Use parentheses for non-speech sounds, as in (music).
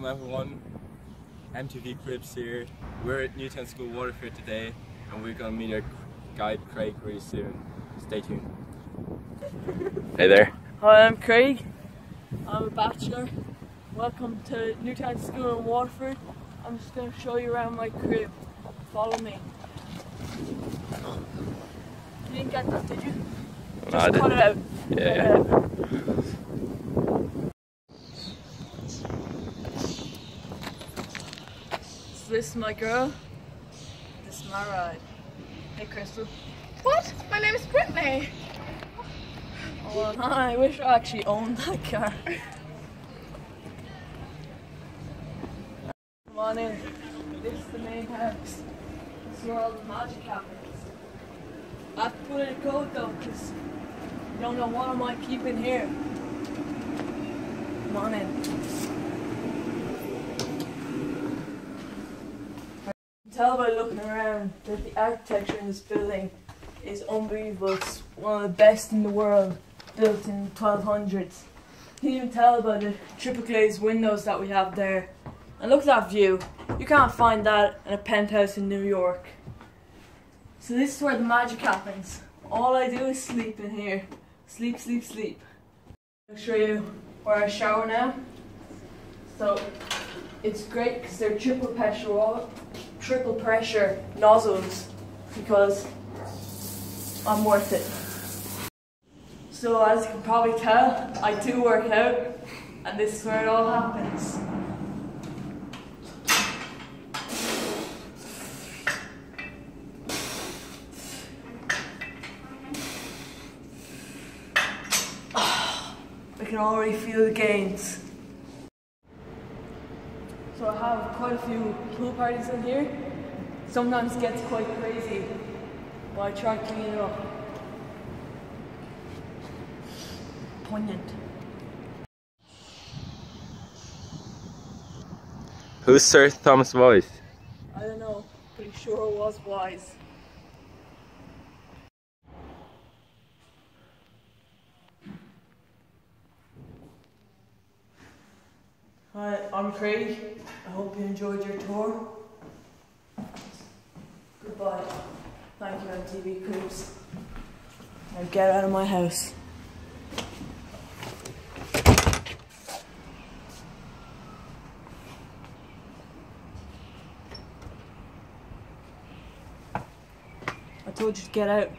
welcome everyone. MTV Cribs here. We're at Newtown School Waterford today and we're gonna meet our guide Craig very soon. Stay tuned. Hey there. Hi, I'm Craig. I'm a bachelor. Welcome to Newtown School in Waterford. I'm just going to show you around my crib. Follow me. You didn't get that, did you? Just No, I didn't. it out. Yeah, Cut it out. So this is my girl. This is my ride. Hey, Crystal. What? My name is Brittany. Oh, (laughs) I wish I actually owned that car. Come on in. This is the main house. This is where all the magic happens. I have to put in a code though, because you don't know what I might keep in here. Come on in. You can tell by looking around that the architecture in this building is unbelievable. It's one of the best in the world, built in the 1200s. You can even tell by the triple glazed windows that we have there. And look at that view. You can't find that in a penthouse in New York. So this is where the magic happens. All I do is sleep in here. Sleep, sleep, sleep. I'll show you where I shower now. So it's great because they're triple pressure, triple pressure nozzles because I'm worth it. So as you can probably tell, I do work out and this is where it all happens. Ah, I can already feel the gains. So I have quite a few pool parties in here. Sometimes it gets quite crazy, but I try to clean it up. Poignant. Who's Sir Thomas Voice? I don't know, pretty sure it was wise. Hi, I'm Craig. I hope you enjoyed your tour. Goodbye. Thank you, MTV Cribs. Now get out of my house. I told you to get out.